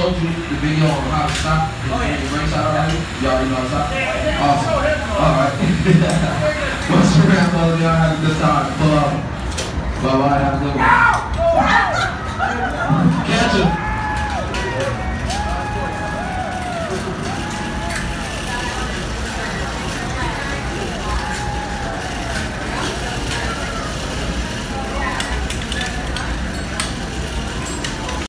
showed you the video on how to stop the oh, yeah. already? You already know how to stop? Awesome. Alright. What's around, brother? Y'all have a good time. Pull up. Bye-bye. Have a good one.